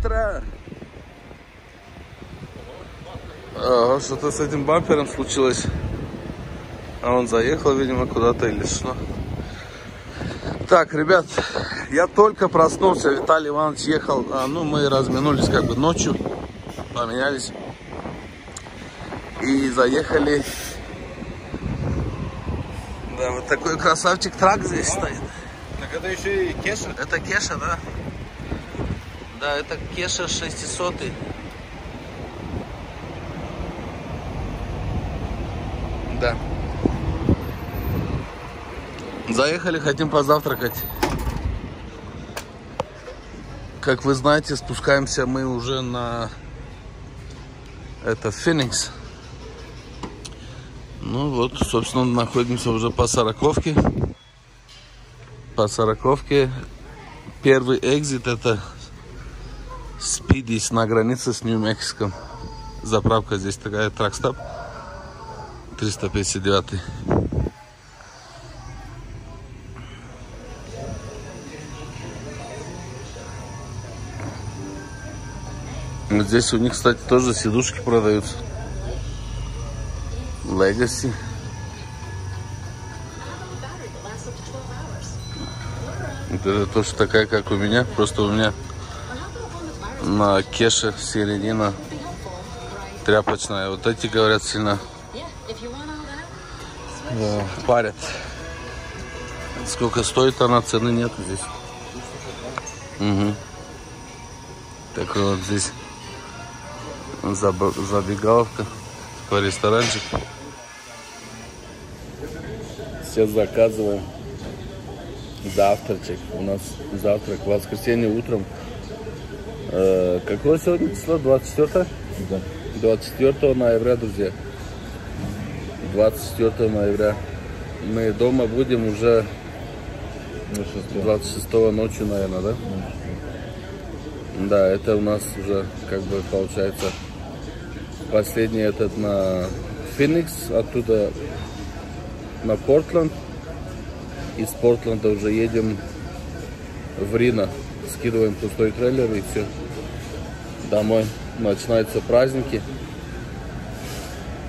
утро! Ага, что-то с этим бампером случилось. А он заехал, видимо, куда-то или что. Так, ребят, я только проснулся, Виталий Иванович ехал, а, ну, мы разминулись как бы ночью, поменялись. И заехали. Да, вот такой красавчик трак здесь стоит. Так это еще и Кеша. Это Кеша, да? Да, это Кеша 600. Да. Заехали, хотим позавтракать. Как вы знаете, спускаемся мы уже на это Феникс. Ну вот, собственно, находимся уже по сороковке. По сороковке. Первый экзит это Спидис на границе с Нью-Мексиком. Заправка здесь такая, тракстоп. 359. Вот Здесь у них, кстати, тоже сидушки продаются. Legacy. Это тоже такая, как у меня. Просто у меня на кеше середина тряпочная. Вот эти, говорят, сильно э, парят. Сколько стоит она, цены нет здесь. Угу. Так вот здесь заб- забегаловка, такой ресторанчик. Сейчас заказываем завтрачек. У нас завтрак в воскресенье утром. Э, какое сегодня число? 24? Да. 24 ноября, друзья. 24 ноября. Мы дома будем уже Ну, шестое. 26 ночью, наверное, да? Да, это у нас уже, как бы, получается, последний этот на Феникс, оттуда на Портленд. Из Портленда уже едем в Рино. Скидываем пустой трейлер и все. Домой. Начинаются праздники.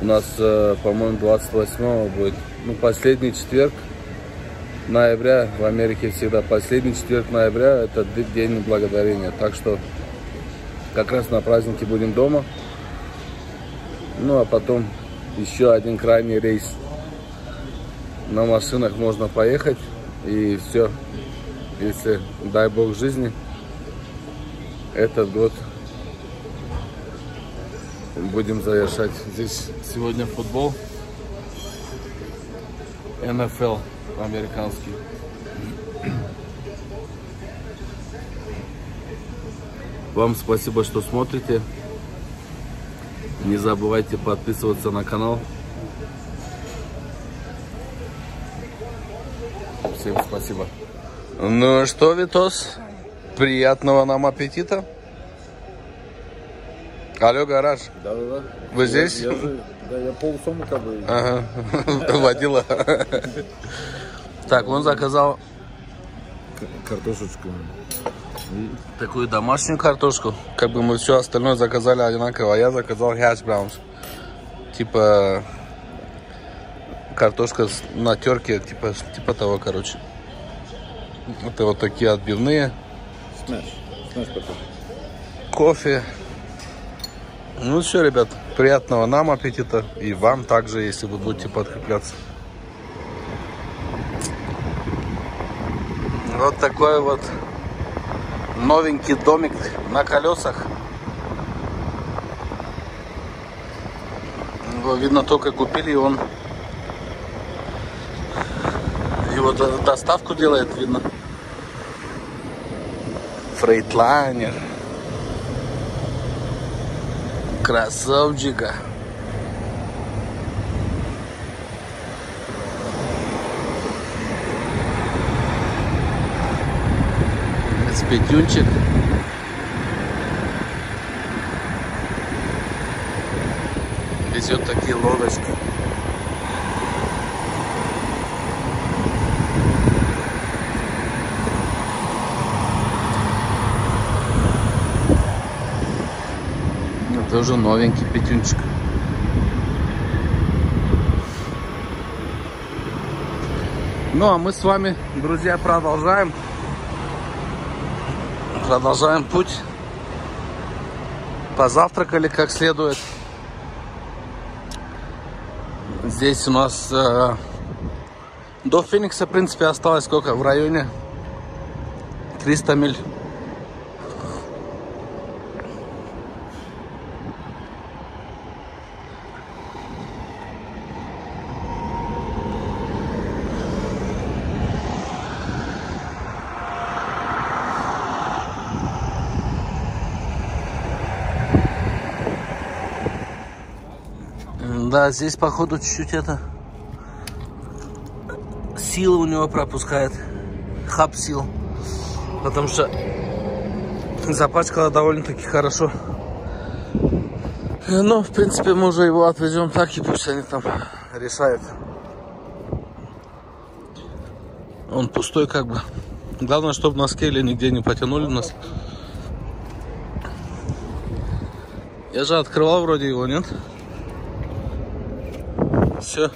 У нас, э, по-моему, 28 будет, ну, последний четверг ноября. В Америке всегда последний четверг ноября это день благодарения. Так что как раз на празднике будем дома. Ну, а потом еще один крайний рейс. На машинах можно поехать. И все. Если, дай бог жизни, этот год будем завершать. Здесь сегодня футбол. НФЛ американский. Вам спасибо, что смотрите. Не забывайте подписываться на канал. Всем спасибо. Ну что, Витос, приятного нам аппетита. Алло, гараж, Да, да, да. Вы здесь? Я, я же, да, я полусома как бы. Ага, водила. Так, он заказал Картошечку. такую домашнюю картошку. Как бы мы все остальное заказали одинаково. А я заказал hash browns. Типа картошка на терке, типа, типа того, короче. Это вот такие отбивные. Смеш. Смеш потом. Кофе. Ну все, ребят, приятного нам аппетита. И вам также, если вы будете подкрепляться. Вот такой вот новенький домик на колесах. Видно, только купили, и он его до- доставку делает, видно. Фрейтлайнер. Красавчика. Спетюнчик. Везет такие лодочки. Это уже новенький пятюнчик. Ну а мы с вами, друзья, продолжаем. Продолжаем путь. Позавтракали как следует. Здесь у нас э, до Феникса, в принципе, осталось сколько? В районе 300 миль. Да, здесь походу чуть-чуть это сила у него пропускает. Хаб сил. Потому что запачкала довольно-таки хорошо. Ну, в принципе, мы уже его отвезем так, и пусть они там решают. Он пустой как бы. Главное, чтобы на скейле нигде не потянули нас. Я же открывал вроде его, нет? Все.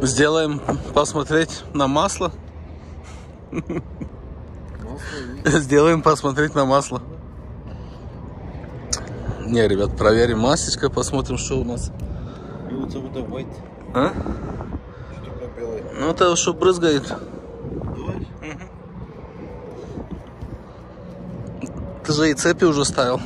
Сделаем посмотреть на масло. Сделаем посмотреть на масло. Не, ребят, проверим масечкой, посмотрим, что у нас. А? Ну, это что брызгает. Ты же и цепи уже ставил.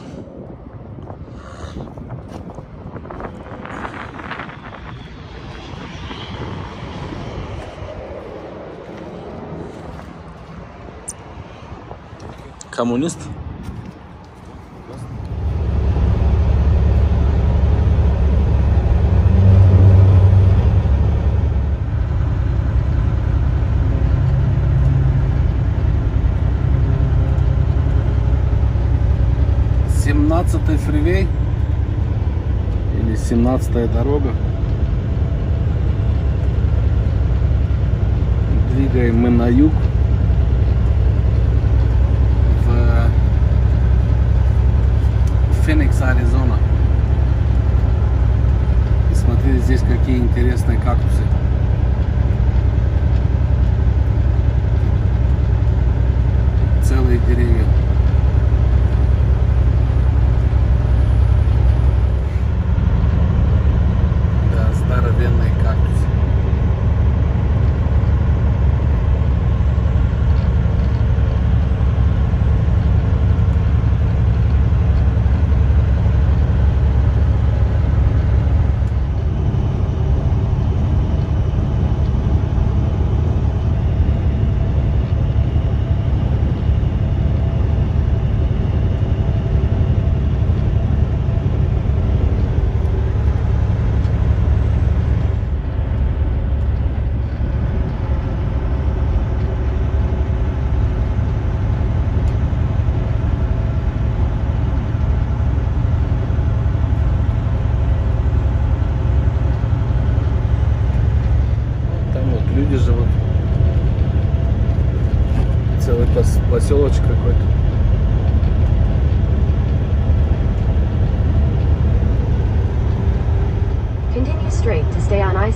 Коммунист? Семнадцатый фривей или семнадцатая дорога. Двигаем мы на юг. Феникс, Аризона. И смотрите здесь какие интересные кактусы. Целые деревья.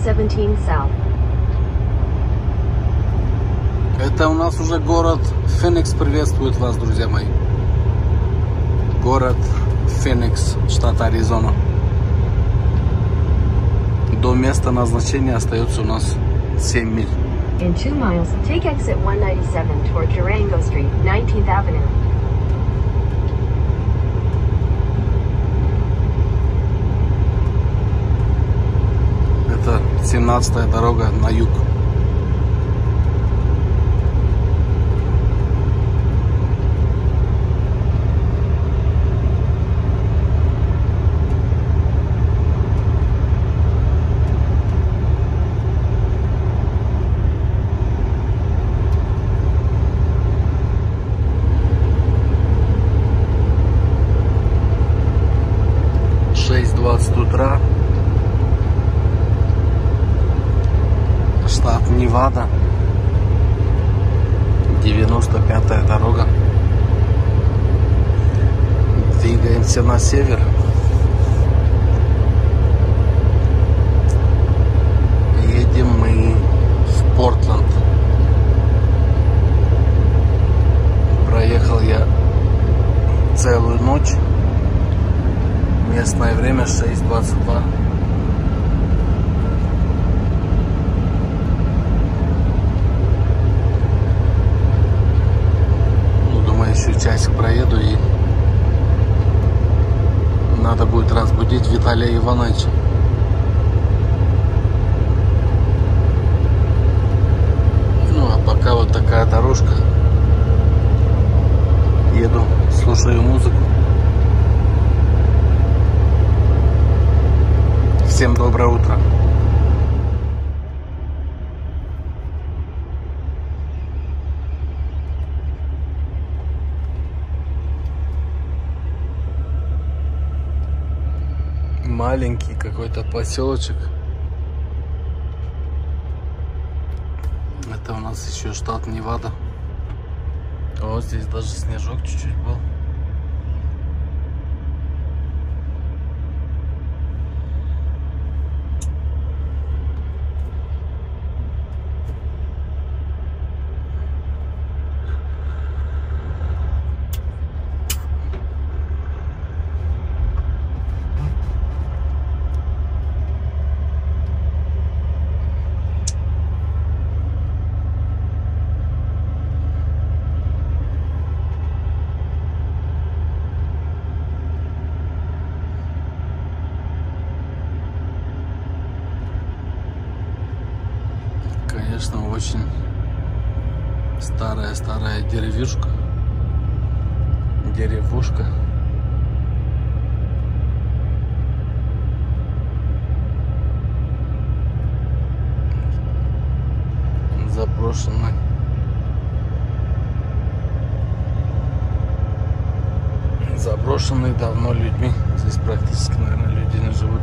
17 South. Это у нас уже город Феникс приветствует вас, друзья мои. Город Феникс, штат Аризона. До места назначения остается у нас 7 миль. In two miles, take exit 197 toward Durango Street, 19th Avenue. Это 17-я дорога на юг. Невада. 95-я дорога. Двигаемся на север. Такая дорожка. Еду, слушаю музыку. Всем доброе утро. Маленький какой-то поселочек. Это у нас еще штат Невада. О, здесь даже снежок чуть-чуть был. Конечно, очень старая-старая деревушка. Деревушка. Заброшенная. Заброшенный давно людьми. Здесь практически, наверное, люди не живут.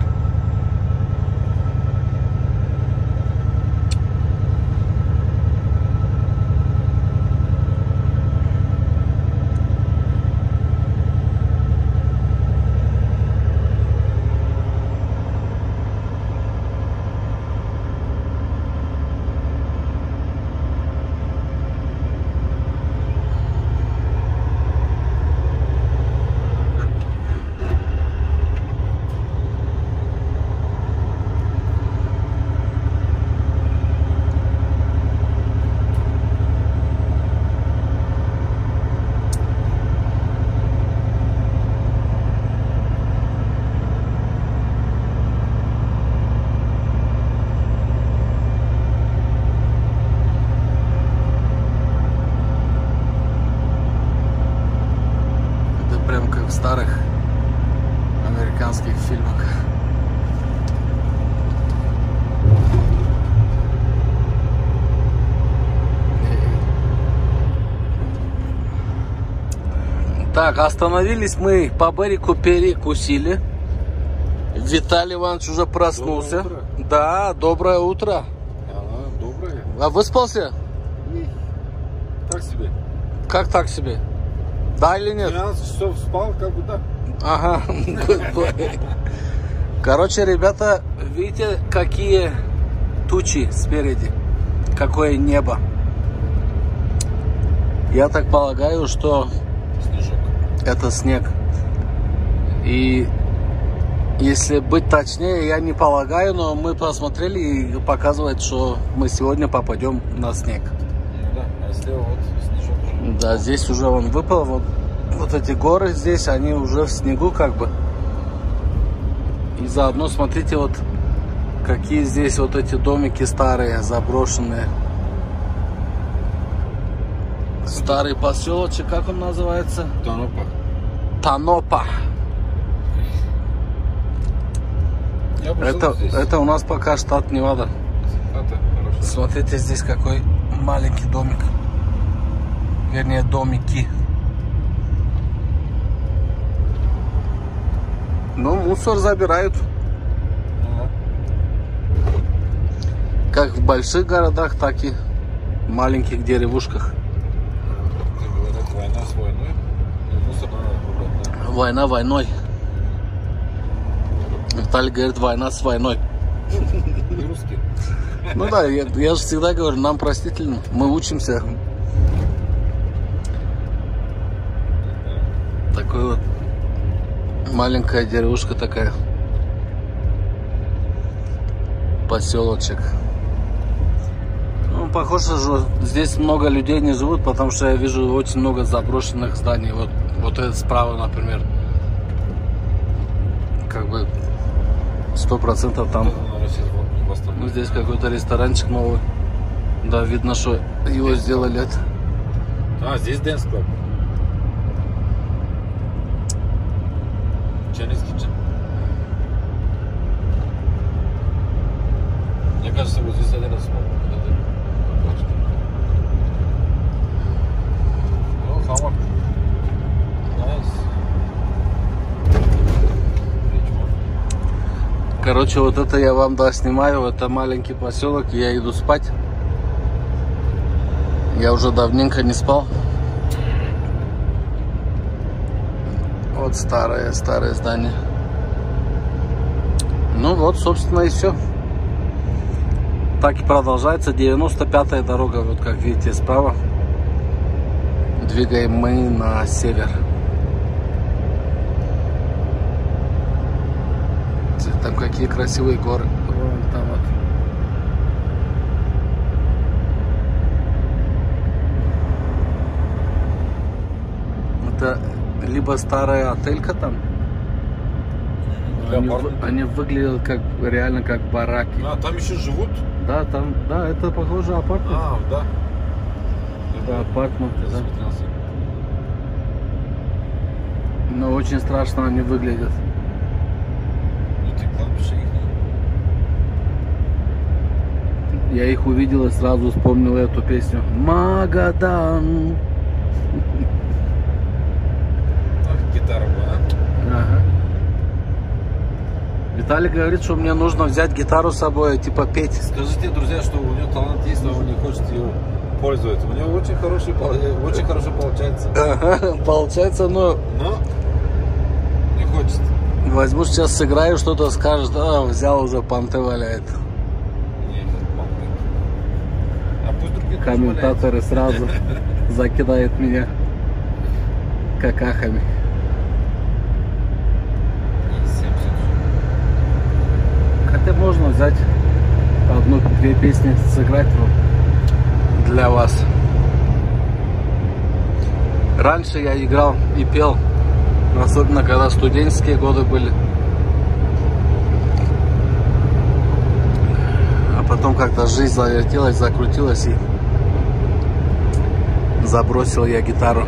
Это прям как в старых американских фильмах. Так, остановились мы по берегу, перекусили. Виталий Иванович уже проснулся. Доброе утро. Да, доброе утро. Она добрая. А выспался? Так себе. Как так себе? Да или нет? 12 часов спал, как бы да. Ага. Короче, ребята, видите, какие тучи спереди? Какое небо? Я так полагаю, что Снежок. Это снег. И если быть точнее, я не полагаю, но мы посмотрели и показывает, что мы сегодня попадем на снег. Да, а слева вот снежок. Да, здесь уже он выпал. Вот, вот эти горы здесь, они уже в снегу как бы. И заодно смотрите вот какие здесь вот эти домики старые, заброшенные. Старый поселочек, как он называется? Танопа. Танопа. Это, здесь. это у нас пока штат Невада. Это. Смотрите, здесь какой маленький домик. Вернее, домики. Ну, мусор забирают. Как в больших городах, так и в маленьких деревушках. как говорят, война войной. Виталий говорит, война с войной. Ну да, я, я же всегда говорю, нам простительно, мы учимся. Такой вот маленькая деревушка такая. Поселочек. Ну, похоже, что здесь много людей не живут, потому что я вижу очень много заброшенных зданий. Вот, вот это справа, например. Как бы сто процентов там ну, здесь какой-то ресторанчик новый. Да, видно, что его сделали это. А, здесь Dance Club. Chinese Kitchen. Мне кажется, вот здесь один раз смог. Вот это точка. Ну, how Короче, вот это я вам да снимаю. Это маленький поселок. Я иду спать. Я уже давненько не спал. Вот старое, старое здание. Ну вот, собственно, и все. Так и продолжается. 95-я дорога, вот как видите, справа. Двигаем мы на север. Там какие красивые горы. Вон там вот. Это либо старая отелька там. Они, они выглядят как реально как бараки. А, там еще живут? Да, там, да, это похоже апартмент. А, да. Да, апартмент, да. Но очень страшно они выглядят. Я их увидел и сразу вспомнил эту песню. Магадан. А, гитара была, а? Ага. Виталий говорит, что мне нужно взять гитару с собой, типа петь. Скажите, друзья, что у него талант есть, но он не хочет его пользоваться. У него очень хороший, очень хорошо получается. Ага, получается, Но хочет. Возьму сейчас сыграю, что-то скажет, а, взял уже, понты валяет. А Комментаторы сразу закидают меня какахами. валяются. И 70. Хотя можно взять одну-две песни, сыграть вам для вас. Раньше я играл и пел, особенно когда студенческие годы были. А потом как-то жизнь завертелась, закрутилась и забросил я гитару.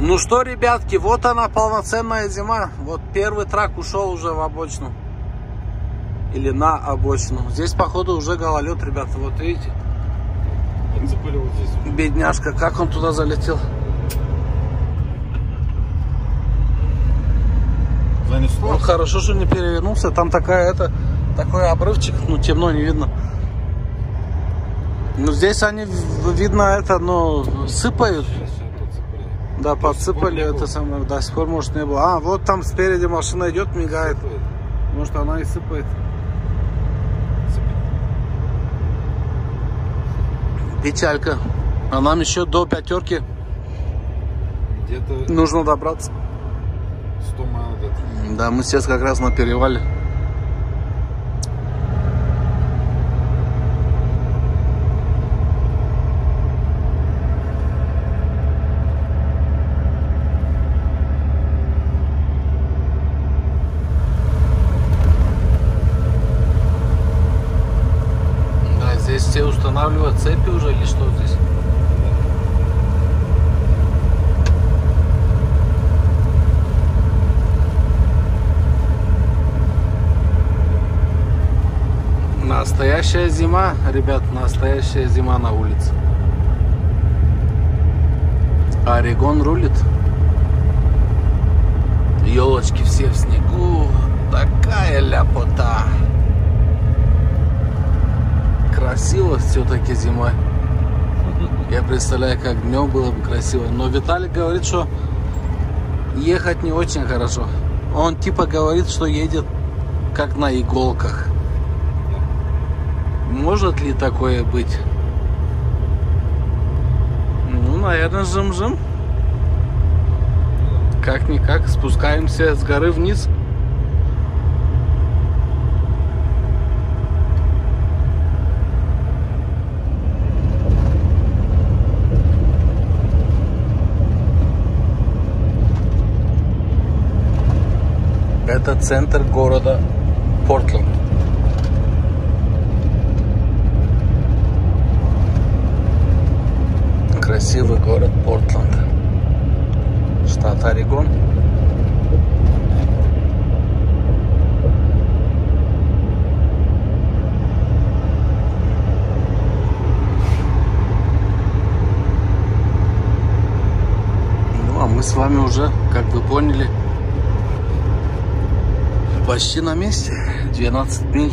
Ну что, ребятки, вот она полноценная зима. Вот первый трак ушел уже в обочину. Или на обочину. Здесь, походу, уже гололед, ребята. Вот видите? Подцепили вот здесь. Бедняжка, как он туда залетел? Занесло? Ну, хорошо, что не перевернулся. Там такая, это, такой обрывчик, ну, темно, не видно. Ну, здесь они, видно, это, ну, сыпают. Да, подсыпали не это самое. До сих пор, может, не было. А, вот там спереди машина идет, мигает. Сыпает. Может, она и сыпает. Печалька. А нам еще до пятерки Где-то нужно добраться. 100 майл где-то. Да, мы сейчас как раз на перевале. Да, здесь все устанавливают цепи уже или что здесь? Настоящая зима, ребят, настоящая зима на улице. Орегон рулит. Елочки все в снегу. Такая ляпота. Красиво все-таки зимой. Я представляю, как днем было бы красиво. Но Виталик говорит, что ехать не очень хорошо. Он типа говорит, что едет как на иголках. Может ли такое быть? Ну, наверное, жим-жим. Как-никак спускаемся с горы вниз. Это центр города Портленд. Красивый город Портленд. Штат Орегон. Ну, а мы с вами уже, как вы поняли, почти на месте. 12 миль.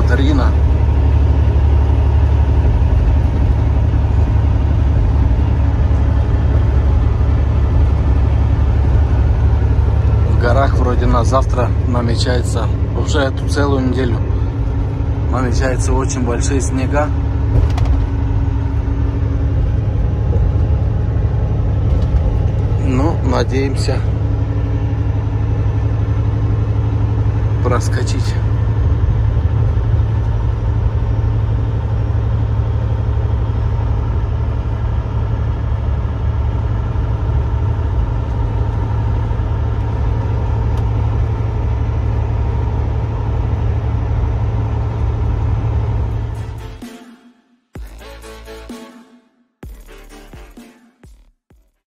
в город Рина. В горах вроде на завтра намечается, уже эту целую неделю намечается очень большие снега. Ну, надеемся проскочить